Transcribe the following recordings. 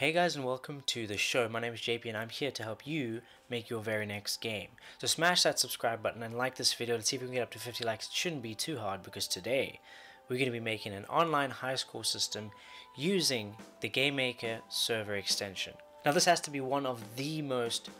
Hey guys and welcome to the show. My name is JP and I'm here to help you make your very next game. So smash that subscribe button and like this video. Let's see if we can get up to 50 likes. It shouldn't be too hard because today we're going to be making an online high score system using the GameMaker server extension. Now this has to be one of the most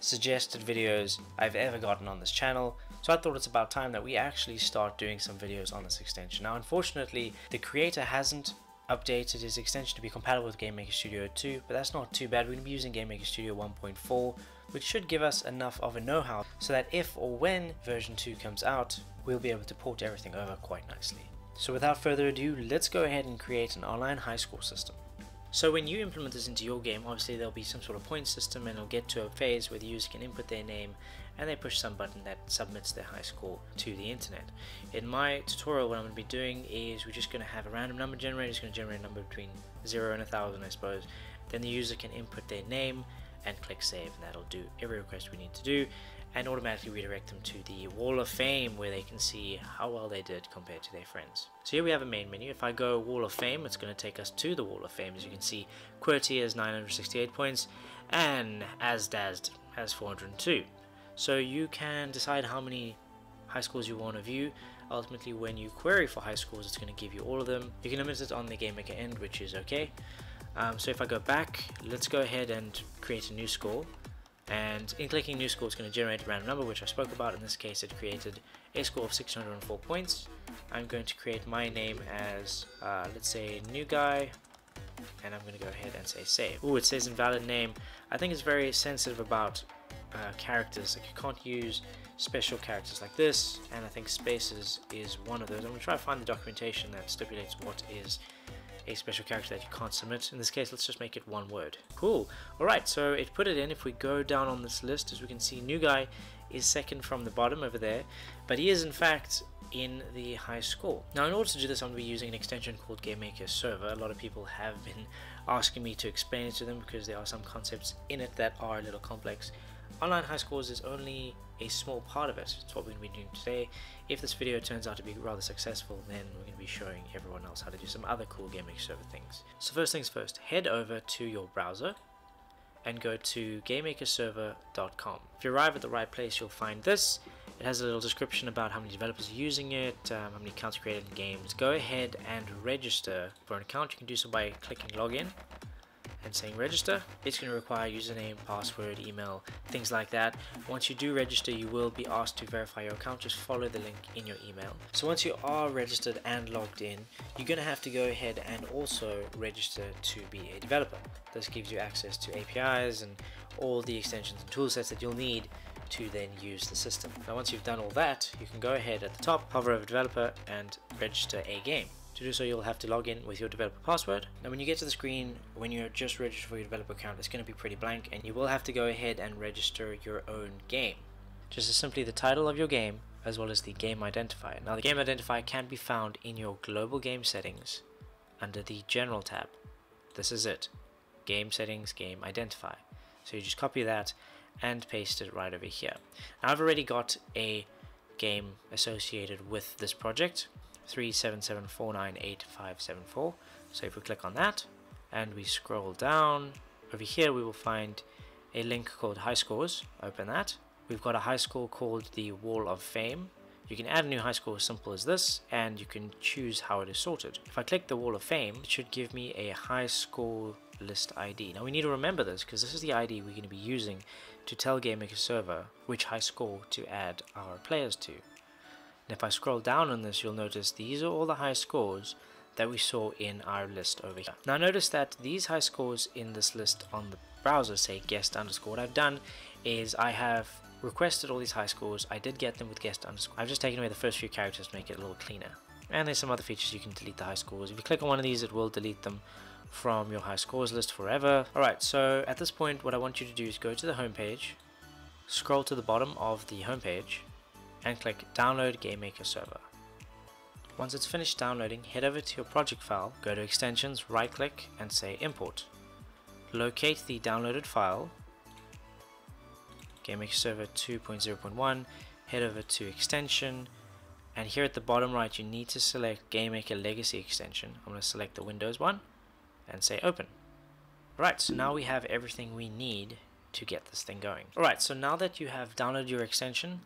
suggested videos I've ever gotten on this channel so I thought it's about time that we actually start doing some videos on this extension. Now unfortunately the creator hasn't updated his extension to be compatible with GameMaker Studio 2, but that's not too bad. We're going to be using GameMaker Studio 1.4, which should give us enough of a know-how so that if or when version 2 comes out, we'll be able to port everything over quite nicely. So without further ado, let's go ahead and create an online high score system. So when you implement this into your game, obviously there'll be some sort of point system and it'll get to a phase where the user can input their name and they push some button that submits their high score to the internet. In my tutorial what I'm going to be doing is we're just going to have a random number generator, it's going to generate a number between 0 and 1000 I suppose. Then the user can input their name and click save and that'll do every request we need to do and automatically redirect them to the wall of fame where they can see how well they did compared to their friends. So here we have a main menu. If I go wall of fame, it's going to take us to the wall of fame. As you can see, QWERTY has 968 points and Asdazd has 402. So you can decide how many high scores you want to view. Ultimately, when you query for high scores, it's going to give you all of them. You can limit it on the GameMaker end, which is okay. Um, so if I go back, let's go ahead and create a new score and in clicking new score it's going to generate a random number which I spoke about. In this case it created a score of 604 points. I'm going to create my name as uh, let's say new guy. And I'm going to go ahead and say save. Oh it says invalid name. I think it's very sensitive about uh, characters. Like you can't use special characters like this. And I think spaces is one of those. I'm going to try to find the documentation that stipulates what is a special character that you can't submit. In this case, let's just make it one word. Cool. Alright, so it put it in. If we go down on this list, as we can see, new guy is second from the bottom over there, but he is in fact in the high score. Now in order to do this I'm going to be using an extension called GameMaker Server. A lot of people have been asking me to explain it to them because there are some concepts in it that are a little complex. Online high scores is only a small part of it. It's what we're going to be doing today. If this video turns out to be rather successful, then we're going to be showing everyone else how to do some other cool GameMaker server things. So first things first, head over to your browser and go to GameMakerServer.com. If you arrive at the right place, you'll find this. It has a little description about how many developers are using it, um, how many accounts created in games. Go ahead and register for an account. You can do so by clicking login and saying register. It's going to require username, password, email, things like that. Once you do register, you will be asked to verify your account. Just follow the link in your email. So once you are registered and logged in, you're going to have to go ahead and also register to be a developer. This gives you access to APIs and all the extensions and toolsets that you'll need to then use the system. Now once you've done all that, you can go ahead at the top, hover over developer and register a game. To do so, you'll have to log in with your developer password. Now, when you get to the screen, when you're just registered for your developer account, it's going to be pretty blank, and you will have to go ahead and register your own game. Just as simply the title of your game, as well as the game identifier. Now, the game identifier can be found in your global game settings under the General tab. This is it. Game settings, game identifier. So you just copy that and paste it right over here. Now, I've already got a game associated with this project 377498574. So if we click on that and we scroll down, over here we will find a link called High Scores. Open that. We've got a high score called the Wall of Fame. You can add a new high score as simple as this and you can choose how it is sorted. If I click the Wall of Fame, it should give me a high score list ID. Now we need to remember this because this is the ID we're going to be using to tell GameMaker Server which high score to add our players to. And if I scroll down on this, you'll notice these are all the high scores that we saw in our list over here. Now notice that these high scores in this list on the browser say guest underscore. What I've done is I have requested all these high scores. I did get them with guest underscore. I've just taken away the first few characters to make it a little cleaner. And there's some other features you can delete the high scores. If you click on one of these, it will delete them from your high scores list forever. Alright, so at this point, what I want you to do is go to the home page, scroll to the bottom of the home page, and click download GameMaker server. Once it's finished downloading, head over to your project file, go to extensions, right click and say import. Locate the downloaded file, GameMaker server 2.0.1, head over to extension, and here at the bottom right you need to select GameMaker legacy extension. I'm going to select the Windows one and say open. Alright, so now we have everything we need to get this thing going. Alright, so now that you have downloaded your extension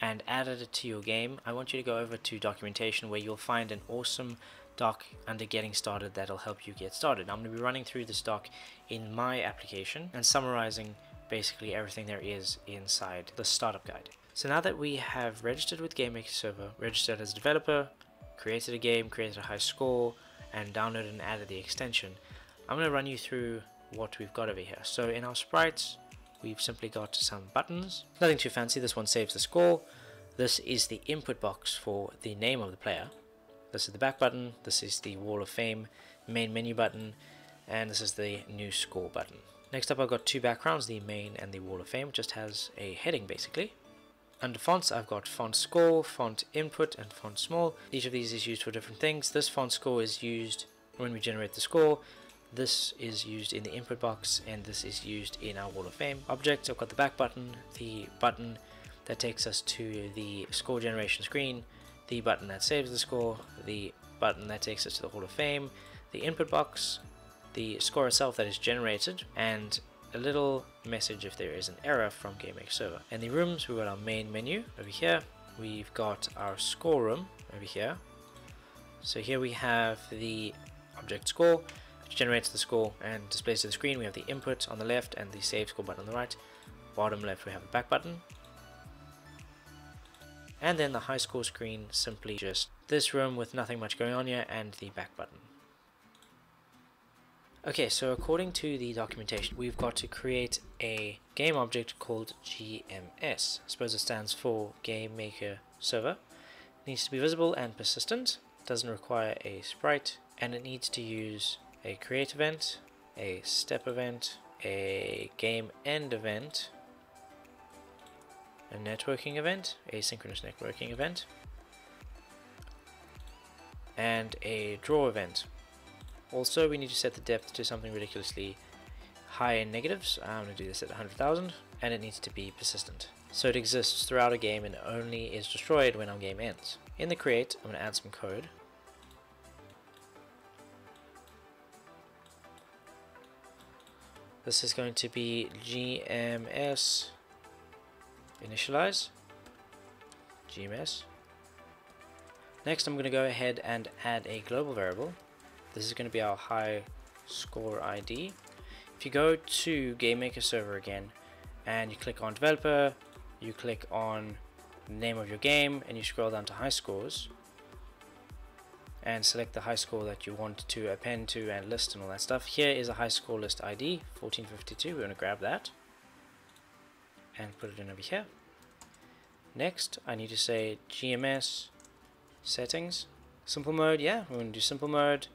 and added it to your game, I want you to go over to documentation where you'll find an awesome doc under getting started that'll help you get started. I'm going to be running through this doc in my application and summarizing basically everything there is inside the startup guide. So now that we have registered with GameMaker Server, registered as a developer, created a game, created a high score, and downloaded and added the extension, I'm going to run you through what we've got over here. So in our sprites, we've simply got some buttons. Nothing too fancy, this one saves the score. This is the input box for the name of the player. This is the back button, this is the wall of fame main menu button, and this is the new score button. Next up I've got two backgrounds, the main and the wall of fame, just has a heading basically. Under fonts I've got font score, font input and font small. Each of these is used for different things. This font score is used when we generate the score. This is used in the input box and this is used in our wall of fame object. I've got the back button, the button that takes us to the score generation screen, the button that saves the score, the button that takes us to the hall of fame, the input box, the score itself that is generated, and a little message if there is an error from GameMaker Server. In the rooms, we've got our main menu over here. We've got our score room over here. So here we have the object score, which generates the score and displays to the screen. We have the input on the left and the save score button on the right. Bottom left, we have the back button. And then the high score screen, simply just this room with nothing much going on here and the back button. Okay, so according to the documentation, we've got to create a game object called GMS. I suppose it stands for Game Maker Server. It needs to be visible and persistent, doesn't require a sprite, and it needs to use a create event, a step event, a game end event, a networking event, asynchronous networking event, and a draw event. Also, we need to set the depth to something ridiculously high in negatives. I'm going to do this at 100,000 and it needs to be persistent. So it exists throughout a game and only is destroyed when our game ends. In the create, I'm going to add some code. This is going to be GMS initialize GMS. Next I'm going to go ahead and add a global variable this is going to be our high score ID. If you go to GameMaker server again and you click on developer, you click on name of your game and you scroll down to high scores and select the high score that you want to append to and list and all that stuff. Here is a high score list ID 1452. We're to grab that and put it in over here. Next, I need to say GMS settings. Simple mode, yeah, we're going to do simple mode.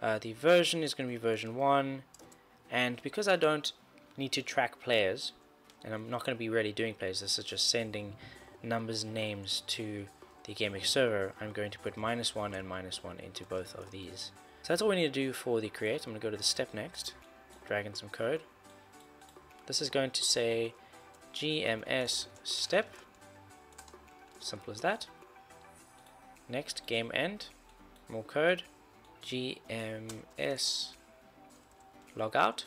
Uh, the version is going to be version 1 and because I don't need to track players and I'm not going to be really doing players this is just sending numbers and names to the gaming server I'm going to put minus 1 and minus 1 into both of these. So that's all we need to do for the create. I'm going to go to the step next drag in some code. This is going to say GMS step simple as that. Next game end more code gms logout.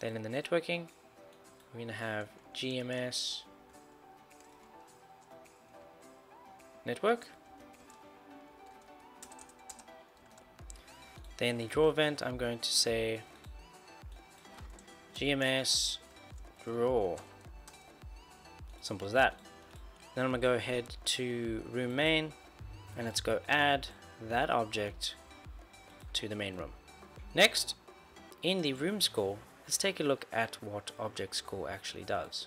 Then in the networking we're going to have gms network then the draw event I'm going to say gms draw simple as that then I'm going to go ahead to room main and let's go add that object to the main room. Next, in the room score, let's take a look at what object score actually does.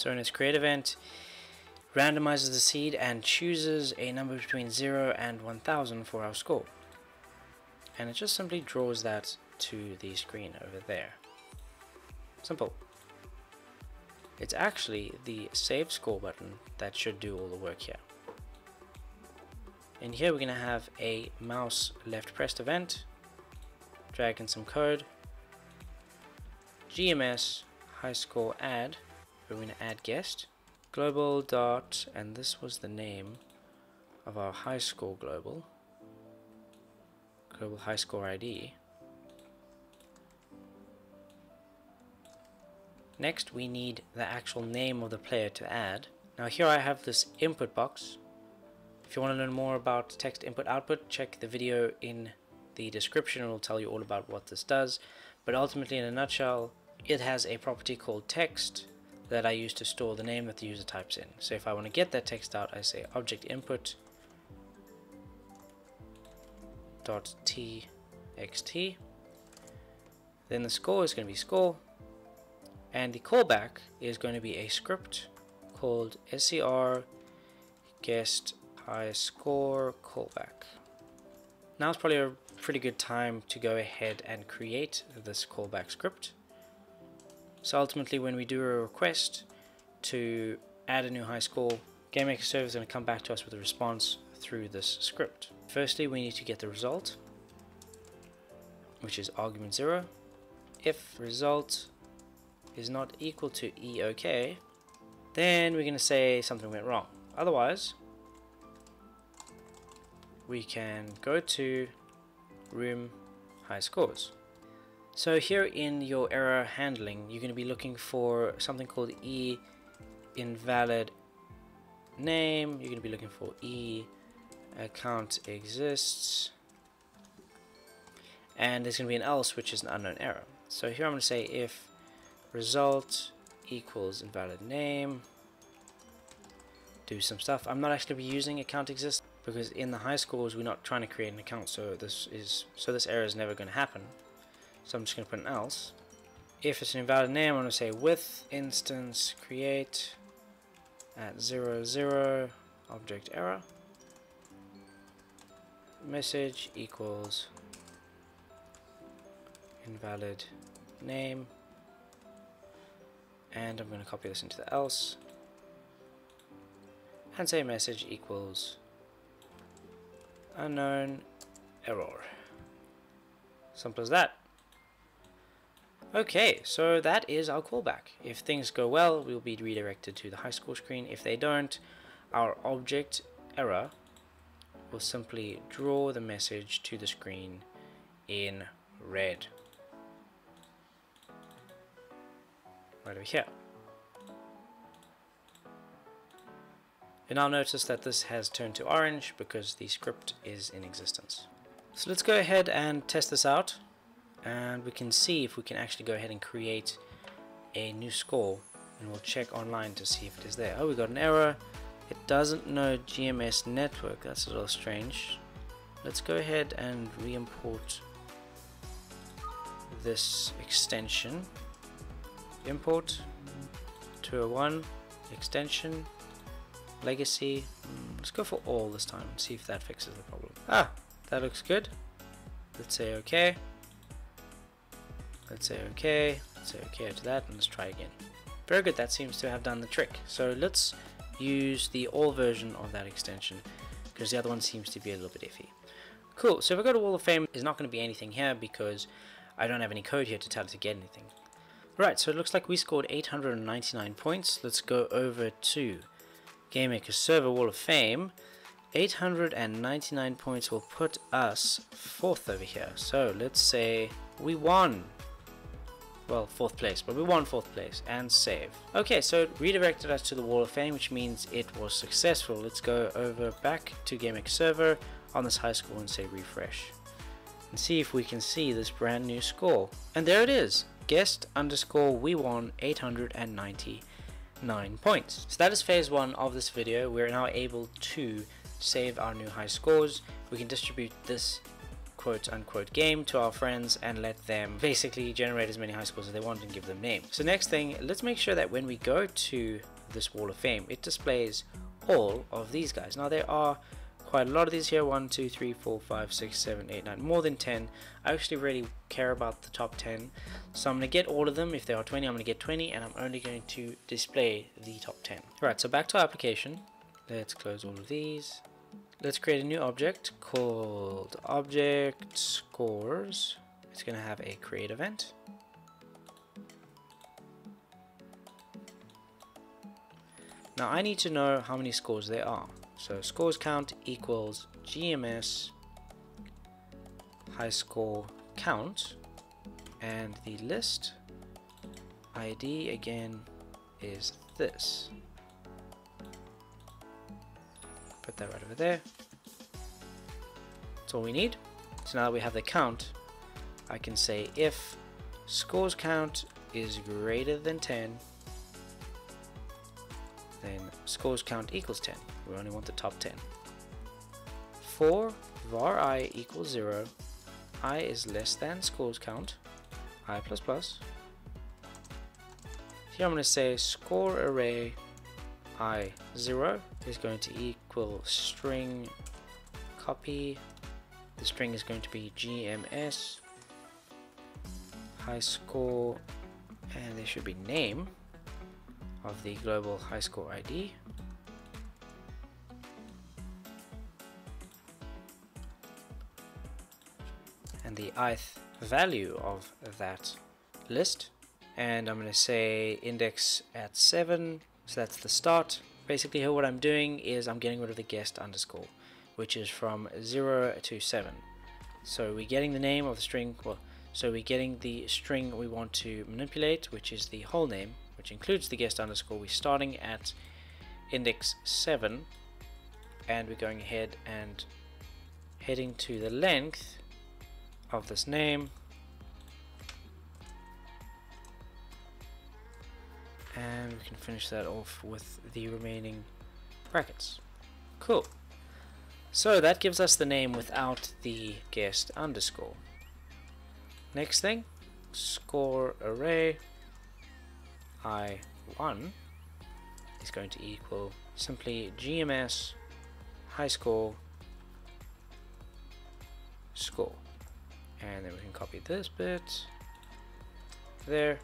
So in its create event, randomizes the seed and chooses a number between 0 and 1000 for our score. And it just simply draws that to the screen over there. Simple. It's actually the save score button that should do all the work here and here we're going to have a mouse left pressed event drag in some code GMS high score add we're going to add guest global dot and this was the name of our high score global global high score ID. Next we need the actual name of the player to add. Now here I have this input box. If you want to learn more about text input output, check the video in the description. Will tell you all about what this does. But ultimately in a nutshell, it has a property called text that I use to store the name that the user types in. So if I want to get that text out, I say object input dot txt. Then the score is going to be score, and the callback is going to be a script called ser guest high score callback. Now it's probably a pretty good time to go ahead and create this callback script. So ultimately when we do a request to add a new high score, GameMaker server is going to come back to us with a response through this script. Firstly, we need to get the result, which is argument 0. If result is not equal to EOK, then we're going to say something went wrong. Otherwise, we can go to room high scores. So here in your error handling, you're going to be looking for something called e invalid name. You're going to be looking for e account exists. And there's going to be an else, which is an unknown error. So here I'm going to say if result equals invalid name, do some stuff. I'm not actually using account exists because in the high scores we're not trying to create an account, so this is so this error is never going to happen. So I'm just going to put an else. If it's an invalid name, I'm going to say with instance create at 0, 0 object error. Message equals invalid name. And I'm going to copy this into the else. And say message equals unknown error. Simple as that okay so that is our callback if things go well we'll be redirected to the high score screen if they don't our object error will simply draw the message to the screen in red. Right over here. And now notice that this has turned to orange because the script is in existence. So let's go ahead and test this out and we can see if we can actually go ahead and create a new score and we'll check online to see if it is there. Oh, we got an error. It doesn't know GMS network. That's a little strange. Let's go ahead and re-import this extension. Import 201 extension legacy. Let's go for all this time. And see if that fixes the problem. Ah, that looks good. Let's say okay. Let's say okay. Let's say okay to that, and let's try again. Very good. That seems to have done the trick. So let's use the all version of that extension because the other one seems to be a little bit iffy. Cool, so if I go to Wall of Fame, there's not going to be anything here because I don't have any code here to tell it to get anything. Right, so it looks like we scored 899 points. Let's go over to GameMaker Server Wall of Fame. 899 points will put us fourth over here. So let's say we won well, fourth place, but we won fourth place and save. Okay, so it redirected us to the Wall of Fame, which means it was successful. Let's go over back to GameMaker Server on this high score and say refresh. And see if we can see this brand new score. And there it is, guest underscore we won 899 points. So that is phase one of this video. We're now able to save our new high scores. We can distribute this quote unquote game to our friends and let them basically generate as many high scores as they want and give them names. So next thing, let's make sure that when we go to this wall of fame, it displays all of these guys. Now there are quite a lot of these here, 1, 2, 3, 4, 5, 6, 7, 8, 9, more than 10. I actually really care about the top 10. So I'm going to get all of them. If there are 20, I'm going to get 20 and I'm only going to display the top 10. Right, so back to our application. Let's close all of these let's create a new object called object scores. It's going to have a create event. Now I need to know how many scores there are. So scores count equals GMS high score count and the list ID again is this. Put that right over there. That's all we need. So now that we have the count, I can say if scores count is greater than 10, then scores count equals 10. We only want the top 10. For var i equals 0, i is less than scores count, i plus plus. Here I'm going to say score array i 0 is going to equal string copy. The string is going to be gms high score and there should be name of the global high score ID. And the ith value of that list. And I'm going to say index at 7, so that's the start. Basically here what I'm doing is I'm getting rid of the guest underscore, which is from 0 to 7. So we're getting the name of the string, well, so we're getting the string we want to manipulate, which is the whole name, which includes the guest underscore. We're starting at index 7 and we're going ahead and heading to the length of this name and we can finish that off with the remaining brackets. Cool. So that gives us the name without the guest underscore. Next thing, score array i1 is going to equal simply gms high score score and then we can copy this bit there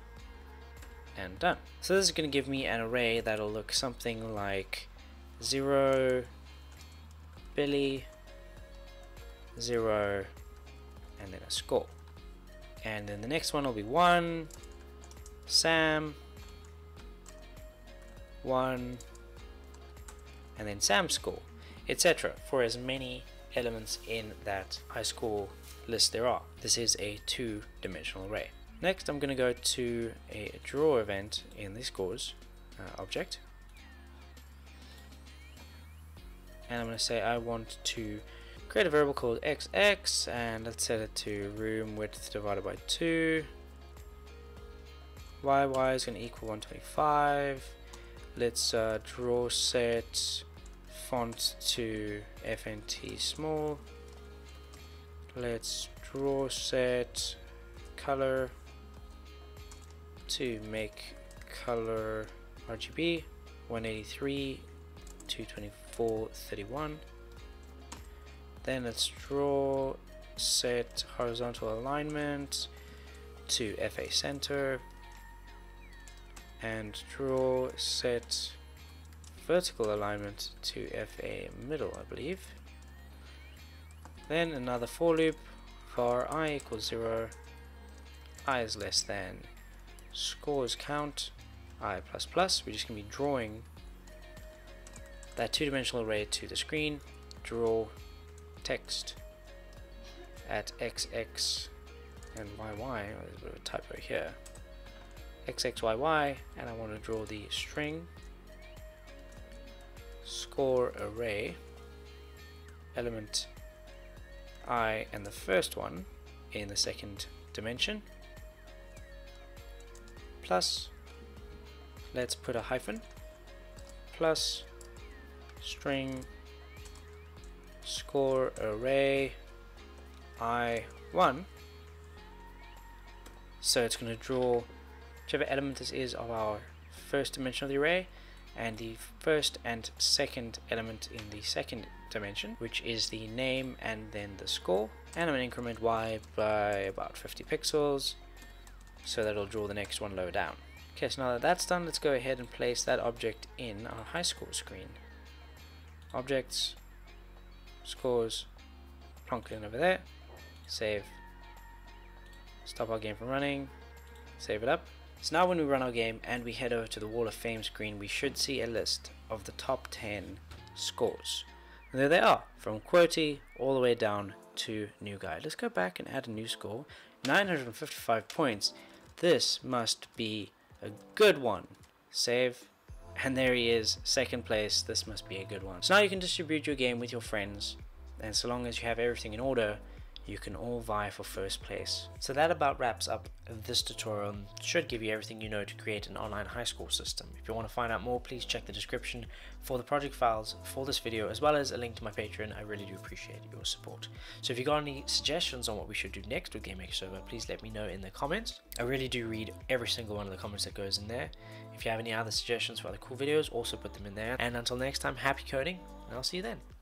and done so this is going to give me an array that'll look something like 0 Billy 0 and then a score and then the next one will be 1 Sam 1 and then Sam score etc for as many elements in that high score list there are. This is a two-dimensional array. Next I'm going to go to a draw event in this scores uh, object. And I'm going to say I want to create a variable called xx and let's set it to room width divided by 2 yy is going to equal 125 let's uh, draw set font to FNT small. Let's draw set color to make color RGB 183 224 31 then let's draw set horizontal alignment to FA center and draw set vertical alignment to FA middle I believe. Then another for loop for i equals 0 i is less than scores count. I plus plus we're just going to be drawing that two-dimensional array to the screen. Draw text at xx and yy oh, there's a bit of a typo here. Xxyy and I want to draw the string score array element i and the first one in the second dimension plus let's put a hyphen plus string score array i1 so it's going to draw whichever element this is of our first dimension of the array and the first and second element in the second dimension which is the name and then the score. And I'm going to increment y by about 50 pixels so that it'll draw the next one lower down okay so now that that's done let's go ahead and place that object in our high score screen objects scores plonk it in over there save stop our game from running save it up so now when we run our game and we head over to the Wall of Fame screen, we should see a list of the top 10 scores. And there they are, from QWERTY all the way down to new guy. Let's go back and add a new score. 955 points. This must be a good one. Save. And there he is, second place. This must be a good one. So now you can distribute your game with your friends. And so long as you have everything in order, you can all vie for first place. So that about wraps up this tutorial and should give you everything you know to create an online high score system. If you want to find out more, please check the description for the project files for this video as well as a link to my Patreon. I really do appreciate your support. So if you got any suggestions on what we should do next with GameMaker Server, please let me know in the comments. I really do read every single one of the comments that goes in there. If you have any other suggestions for other cool videos, also put them in there. And until next time, happy coding, and I'll see you then.